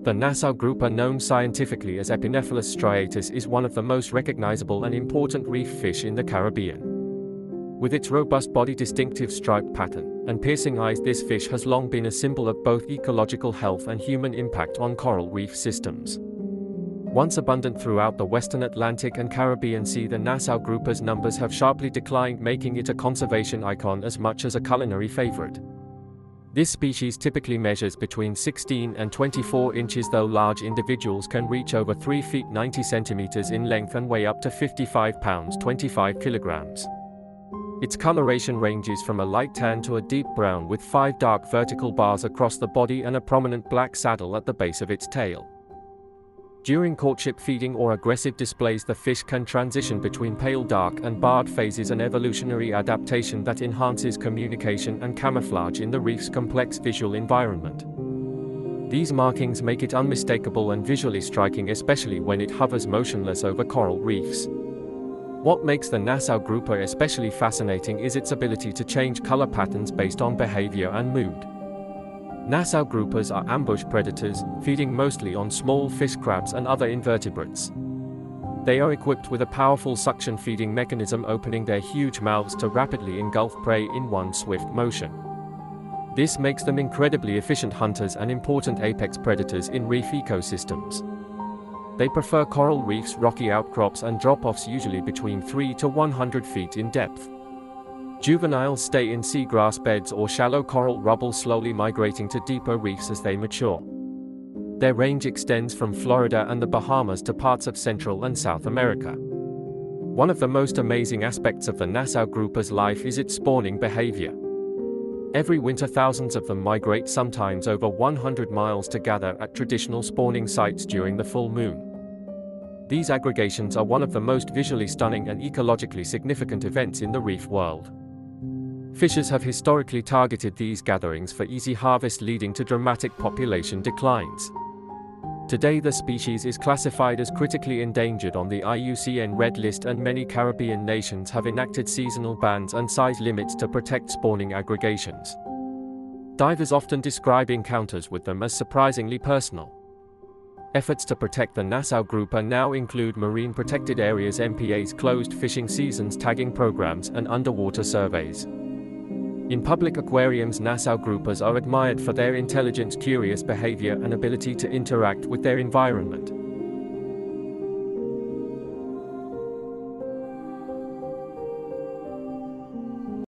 The Nassau grouper known scientifically as Epinephelus striatus is one of the most recognizable and important reef fish in the Caribbean. With its robust body distinctive striped pattern and piercing eyes this fish has long been a symbol of both ecological health and human impact on coral reef systems. Once abundant throughout the western Atlantic and Caribbean Sea the Nassau grouper's numbers have sharply declined making it a conservation icon as much as a culinary favorite. This species typically measures between 16 and 24 inches though large individuals can reach over 3 feet 90 centimeters in length and weigh up to 55 pounds 25 kilograms. Its coloration ranges from a light tan to a deep brown with five dark vertical bars across the body and a prominent black saddle at the base of its tail. During courtship feeding or aggressive displays the fish can transition between pale dark and barred phases an evolutionary adaptation that enhances communication and camouflage in the reef's complex visual environment. These markings make it unmistakable and visually striking especially when it hovers motionless over coral reefs. What makes the Nassau grouper especially fascinating is its ability to change color patterns based on behavior and mood. Nassau groupers are ambush predators, feeding mostly on small fish crabs and other invertebrates. They are equipped with a powerful suction feeding mechanism opening their huge mouths to rapidly engulf prey in one swift motion. This makes them incredibly efficient hunters and important apex predators in reef ecosystems. They prefer coral reefs, rocky outcrops and drop-offs usually between 3 to 100 feet in depth. Juveniles stay in seagrass beds or shallow coral rubble slowly migrating to deeper reefs as they mature. Their range extends from Florida and the Bahamas to parts of Central and South America. One of the most amazing aspects of the Nassau grouper's life is its spawning behavior. Every winter thousands of them migrate sometimes over 100 miles to gather at traditional spawning sites during the full moon. These aggregations are one of the most visually stunning and ecologically significant events in the reef world. Fishers have historically targeted these gatherings for easy harvest leading to dramatic population declines. Today the species is classified as critically endangered on the IUCN Red List and many Caribbean nations have enacted seasonal bans and size limits to protect spawning aggregations. Divers often describe encounters with them as surprisingly personal. Efforts to protect the Nassau grouper now include marine protected areas MPA's closed fishing seasons tagging programs and underwater surveys. In public aquariums Nassau groupers are admired for their intelligent curious behavior and ability to interact with their environment.